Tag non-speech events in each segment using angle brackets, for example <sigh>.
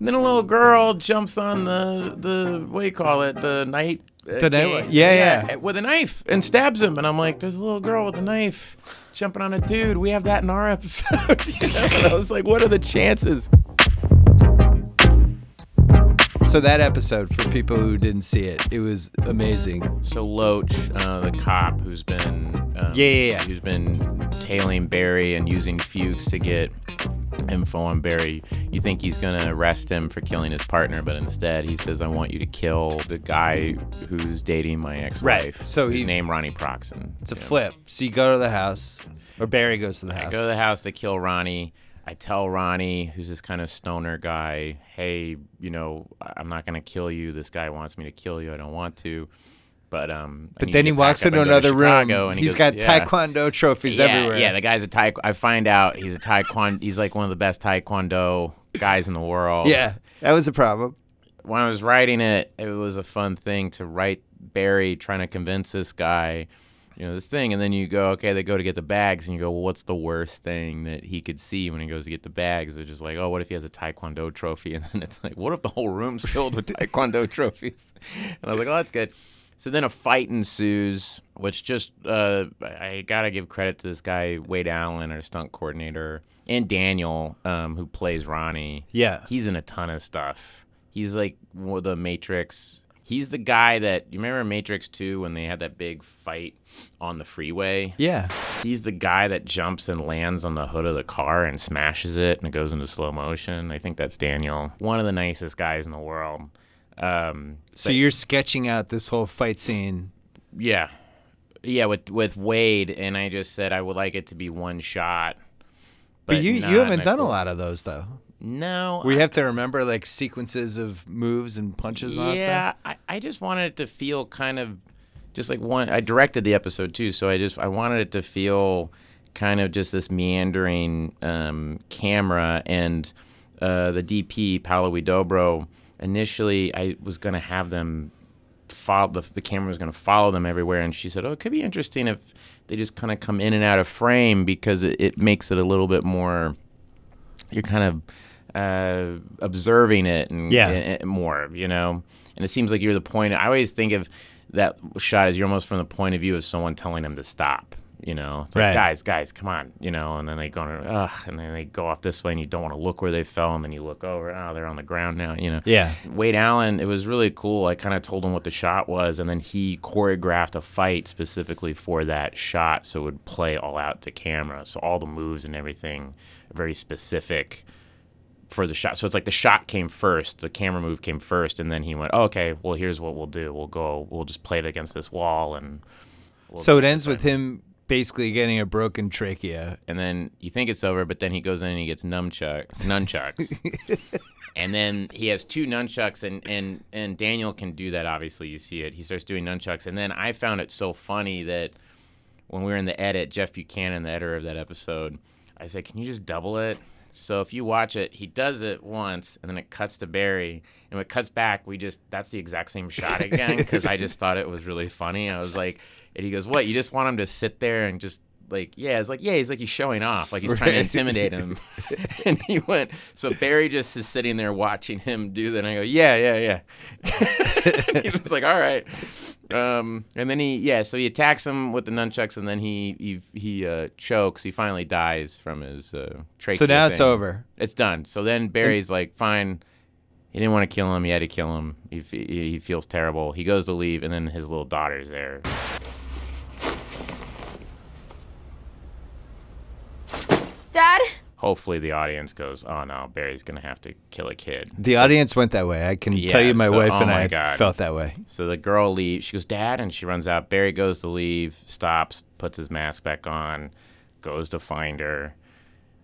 And then a little girl jumps on the the what do you call it the night. uh, The night game. one. Yeah, yeah. with a knife and stabs him, and I'm like, "There's a little girl with a knife jumping on a dude. We have that in our <laughs> episode." You know? I was like, "What are the chances?" So that episode, for people who didn't see it, it was amazing. So Loach, uh, the cop who's been um, Yeah, yeah, yeah. who's been tailing Barry and using Fuches to get info on Barry. You think he's gonna arrest him for killing his partner, but instead he says, "I want you to kill the guy who's dating my ex-wife." Right. So he- name Ronny Proxin. It's a flip. So you go to the house, or Barry goes to the house. I go to the house to kill Ronny. I tell Ronny, who's this kind of stoner guy, hey, you know, I'm not gonna kill you. This guy wants me to kill you. I don't want to. But um. But then he walks into and go to another room. And he He's goes, got "Yeah." taekwondo trophies yeah, everywhere. Yeah, the guy's a taekwondo. I find out he's a taekwondo. he's like one of the best taekwondo guys in the world. yeah, that was a problem. When I was writing it, it was a fun thing to write Barry trying to convince this guy, you know, this thing, and then you go, okay, they go to get the bags, and you go, well, what's the worst thing that he could see when he goes to get the bags? They're just like, oh, what if he has a taekwondo trophy? <laughs> And then it's like, what if the whole room's filled with <laughs> taekwondo trophies? And I was like, oh, that's good. So then a fight ensues, which just uh, I gotta give credit to this guy Wade Allen, our stunt coordinator, and Daniel, um, who plays Ronny. Yeah. he's in a ton of stuff. He's like the Matrix. He's the guy that you remember Matrix 2 when they had that big fight on the freeway. Yeah. He's the guy that jumps and lands on the hood of the car and smashes it and it goes into slow motion. I think that's Daniel. One of the nicest guys in the world. Um, So you're sketching out this whole fight scene. yeah, yeah, with with Wade, and I just said I would like it to be one shot. But, you you haven't done a lot of those though. No, We have to remember like sequences of moves and punches and yeah. I, I just wanted it to feel kind of just like one. I directed the episode too, so I just I wanted it to feel kind of just this meandering um, camera and uh, the DP Paula Huidobro. Initially, I was gonna have them follow the, the camera was going to follow them everywhere and she said oh it could be interesting if they just kind of come in and out of frame because it, it makes it a little bit more you're kind of uh, observing it and, Yeah. and- and more you know and it seems like you're the point i always think of that shot as you're almost from the point of view of someone telling them to stop you know it's like Right. guys guys come on you know and then they go ugh and then they go off this way and you don't want to look where they fell and then you look over oh they're on the ground now you know Yeah. Wade Allen, it was really cool. I kind of told him what the shot was, and then he choreographed a fight specifically for that shot, so it would play all out to camera. So all the moves and everything very specific for the shot. So it's like the shot came first, the camera move came first, and then he went, oh, "Okay, well here's what we'll do. We'll go. We'll just play it against this wall." And we'll So it ends with him basically getting a broken trachea. and then you think it's over, but then he goes in and he gets nunchuck, nunchucks. <laughs> and then he has two nunchucks, and, and, and Daniel can do that, obviously. You see it. He starts doing nunchucks. And then I found it so funny that when we were in the edit, Jeff Buchanan, the editor of that episode, I said, Can you just double it? So if you watch it, he does it once, and then it cuts to Barry, and when it cuts back, we just that's the exact same shot again because I just thought it was really funny. I was like, and he goes, "What? You just want him to sit there and just like, yeah?" It's like, yeah, he's like he's showing off, like he's trying to intimidate him. <laughs> and he went, so Barry just is sitting there watching him do that. And I go, yeah, yeah, yeah. <laughs> he was like, all right. Um, and then he, yeah, so he attacks him with the nunchucks, and then he he he uh, chokes. He finally dies from his uh, trachea. So now it's over. It's done. So then Barry's like, fine. He didn't want to kill him. He had to kill him. He, he he feels terrible. He goes to leave, and then his little daughter's there. Dad? Hopefully, the audience goes, "Oh no, Barry's gonna have to kill a kid." The audience went that way. I can Yeah, tell you, my so- wife oh and my I God. felt that way. So the girl leaves. She goes, Dad, and she runs out. Barry goes to leave, stops, puts his mask back on, goes to find her.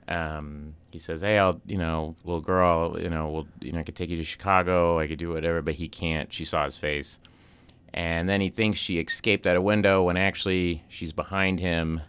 Um, he says, Hey, I'll, you know, little girl, you know, we'll, you know, I could take you to Chicago. I could do whatever, but he can't. She saw his face. And then he thinks she escaped out a window when actually she's behind him.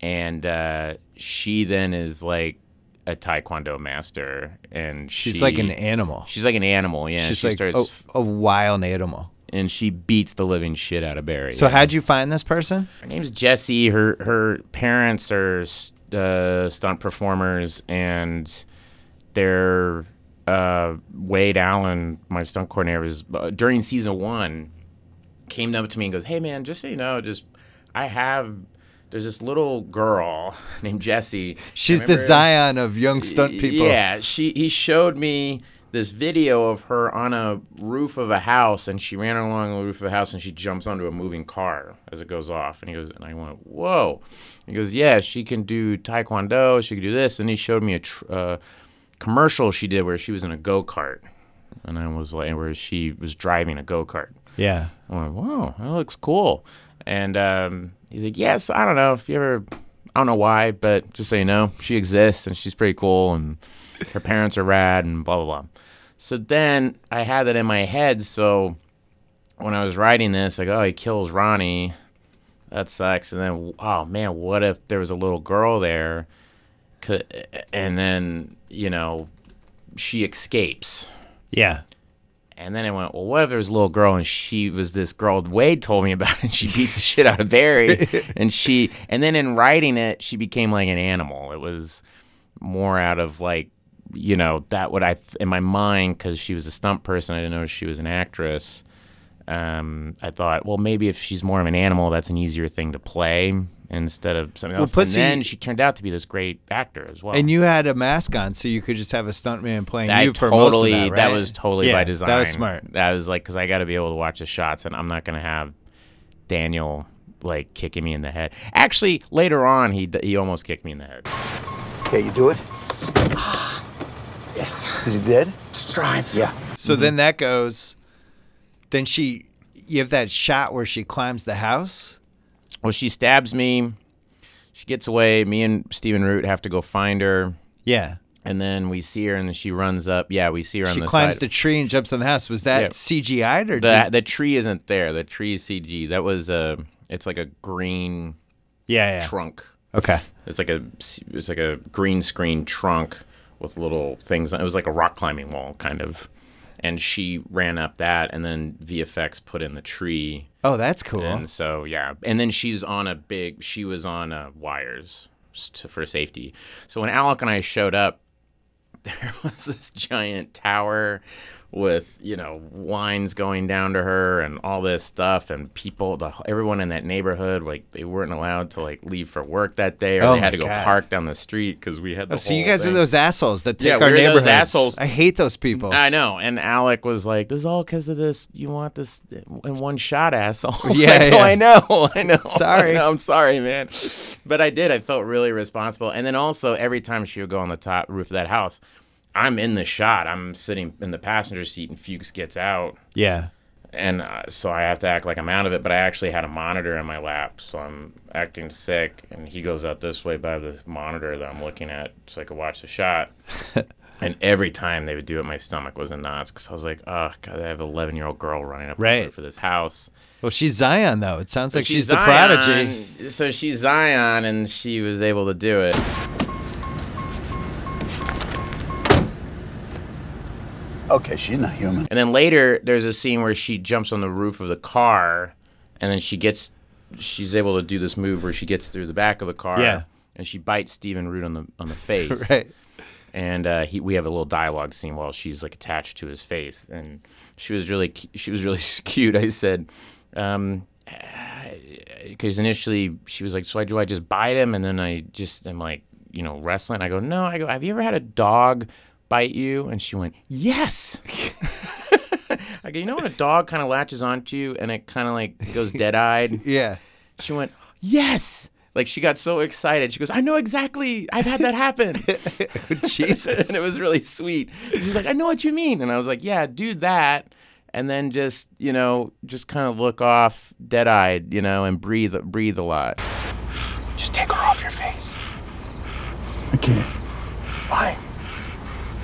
And uh, she then is like a taekwondo master. And She's she- like an animal. She's like an animal, yeah. She's she like starts a, a wild animal. and she beats the living shit out of Barry. So yeah. how'd you find this person? her name's Jessie. Her her parents are uh, stunt performers, and they're uh, Wade Allen, my stunt coordinator, was uh, during season one, came up to me and goes, "Hey man, just so you know, just I have." There's this little girl <laughs> named Jessie. She's the Zion of young stunt people. Yeah, she he showed me this video of her on a roof of a house, and she ran along the roof of a house, and she jumps onto a moving car as it goes off. And he goes, and I went, whoa. He goes, yeah, she can do taekwondo, she can do this, and he showed me a tr- uh, commercial she did where she was in a go kart, and I was like, where she was driving a go kart. Yeah. I went, wow, that looks cool. And um, he's like, yes, I don't know if you ever, I don't know why, but just so you know, she exists and she's pretty cool and her parents are rad and blah, blah, blah. So then I had that in my head. So when I was writing this, like, oh, he kills Ronny. That sucks. And then, oh, man, what if there was a little girl there? And then, you know, she escapes. Yeah. And then I went, well, what if there's a little girl and she was this girl Wade told me about and she beats the shit out of Barry <laughs> and she and then in writing it she became like an animal. It was more out of like you know that what I in my mind because she was a stunt person I didn't know she was an actress. Um, I thought, well, maybe if she's more of an animal, that's an easier thing to play instead of something else. Pussy- and then she turned out to be this great actor as well. And you had a mask on, so you could just have a stuntman playing I you for totally most of that, right? was totally yeah, by design. That was smart. That was like because I got to be able to watch the shots, and I'm not gonna have Daniel like kicking me in the head. Actually, later on, he he almost kicked me in the head. Okay, you do it? Yes. Is he dead? Strive. Yeah. So Mm-hmm. then that goes. Then she, you have that shot where she climbs the house. Well, she stabs me. She gets away. Me and Stephen Root have to go find her, Yeah. and then we see her, and then she runs up. Yeah, we see her on She the climbs side. the tree and jumps on the house. Was that Yeah. CGI'd or the did, the tree isn't there. The tree is CG. That was a. It's like a green Yeah, yeah. trunk. Okay. It's like a it's like a green screen trunk with little things. It was like a rock climbing wall kind of. And she ran up that, and then VFX put in the tree, Oh, that's cool. and so yeah. And then she's on a big. She was on uh, wires to, for safety. So when Alec and I showed up, <laughs> there was this giant tower with you know lines going down to her and all this stuff and people the everyone in that neighborhood like they weren't allowed to like leave for work that day or Oh they had to go God. park down the street because we had the Oh, so you guys thing. are those assholes that take Yeah, our neighborhoods. assholes. I hate those people. I know, and Alec was like, "This is all because of this. You want this uh, in one shot, asshole." <laughs> Yeah, oh, I know, yeah. <laughs> I know, I know. Sorry. I know, I'm sorry, man. But I did. I felt really responsible. And then also, every time she would go on the top roof of that house, I'm in the shot. I'm sitting in the passenger seat, and Fuches gets out, yeah. and uh, so I have to act like I'm out of it. But I actually had a monitor in my lap, so I'm acting sick, and he goes out this way by the monitor that I'm looking at, so I could watch the shot. <laughs> And every time they would do it, my stomach was in knots because I was like, "Oh God, I have an 11 year old girl running up Right. for this house." Well, she's Zion though. It sounds like she's, the Zion, prodigy. So she's Zion, and she was able to do it. Okay, she's not human. And then later, there's a scene where she jumps on the roof of the car, and then she gets, she's able to do this move where she gets through the back of the car, Yeah. and she bites Stephen Root on the on the <laughs> face, Right. and uh, he we have a little dialogue scene while she's like attached to his face, and she was really she was really <laughs> cute. I said, um, because initially she was like, so I do I just bite him, and then I just am like, you know, wrestling. I go, no. I go, have you ever had a dog bite you? And she went, yes. <laughs> I go, you know when a dog kind of latches onto you and it kind of like goes <laughs> dead eyed? Yeah. She went, yes. Like she got so excited. She goes, I know exactly. I've had that happen. <laughs> Oh, Jesus. and it was really sweet. She's like, I know what you mean. And I was like, yeah, do that. And then just, you know, just kind of look off dead eyed, you know, and breathe breathe a lot. Just take her off your face. I can't Why?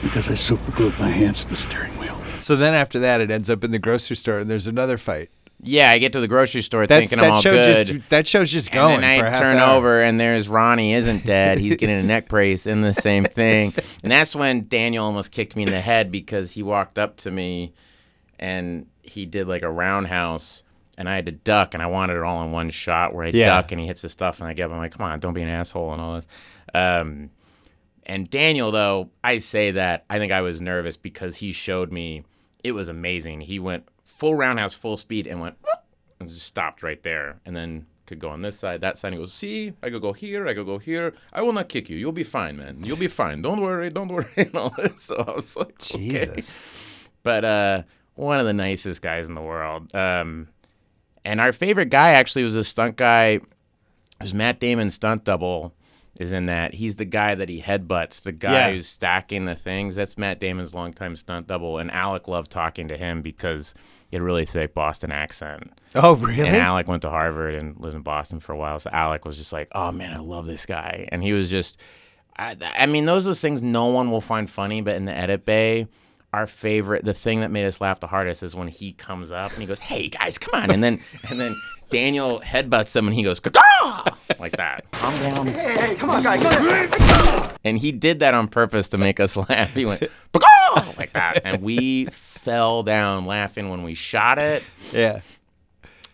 Because I super glued my hands to the steering wheel. So then after that, it ends up in the grocery store, and there's another fight. Yeah, I get to the grocery store That's thinking I'm that all show good. just that show's just going and then for a I half turn hour. over and there's Ronny isn't dead. He's getting a neck <laughs> brace in the same thing. And that's when Daniel almost kicked me in the head because he walked up to me and he did like a roundhouse and I had to duck and I wanted it all in one shot where I Yeah. duck and he hits the stuff and I get him I'm like, come on, don't be an asshole and all this. Um, And Daniel, though, I say that I think I was nervous because he showed me it was amazing. He went full roundhouse, full speed, and went and just stopped right there, and then could go on this side, that side. And he goes, "See, I could go here, I could go here. I will not kick you. You'll be fine, man. You'll be fine. Don't worry, don't worry." <laughs> And all this. So I was like, okay. Jesus. But uh, one of the nicest guys in the world. Um, and our favorite guy actually was a stunt guy. It was Matt Damon's stunt double. Is in that he's the guy that he headbutts, the guy Yeah. who's stacking the things. That's Matt Damon's longtime stunt double, and Alec loved talking to him because he had a really thick Boston accent. Oh, really? And Alec went to Harvard and lived in Boston for a while. So Alec was just like, "Oh man, I love this guy," and he was just, I, I mean, those are things no one will find funny, but in the edit bay, our favorite, the thing that made us laugh the hardest is when he comes up and he goes, "Hey guys, come on," and then and then Daniel headbutts him and he goes, "Caw!" like that. Calm down. Hey, come on, guys. And he did that on purpose to make us <laughs> laugh. He went, <laughs> "Caw!" like that, and we fell down laughing when we shot it. yeah.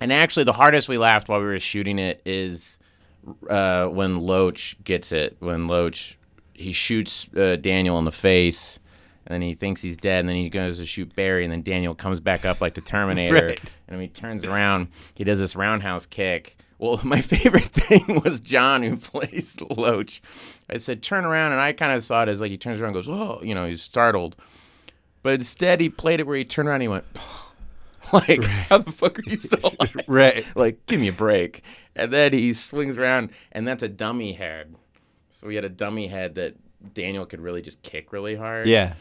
And actually, the hardest we laughed while we were shooting it is uh, when Loach gets it. When Loach he shoots uh, Daniel in the face, and then he thinks he's dead, and then he goes to shoot Barry, and then Daniel comes back up like the Terminator, <laughs> Right. and when he turns around, he does this roundhouse kick. Well, <laughs> my favorite thing was John who <laughs> plays Loach. I said, "Turn around," and I kind of saw it as like he turns around, and goes, "Oh," you know, he's startled. But instead, he played it where he turned around, and he went, like, "How the fuck are you still alive?" Right. like give me a break and then he swings around and that's a dummy head so we had a dummy head that daniel could really just kick really hard Yeah.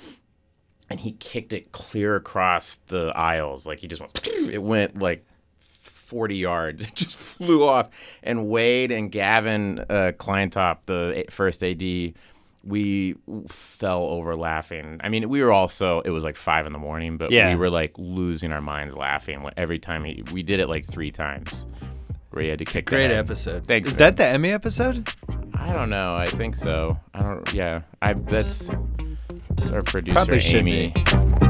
and he kicked it clear across the aisles like he just went <laughs> it went like 40 yards <laughs> it just flew off and wade and gavin uh, kleintop the first ad we fell over laughing. I mean, we were also, it was like five in the morning, but Yeah. we were like losing our minds laughing every time he, we did it like three times where he had to kick the Great head. episode. Thanks, Is man. that the Emmy episode? I don't know. I think so. I don't, yeah. I, that's, our producer, Probably should Amy. be.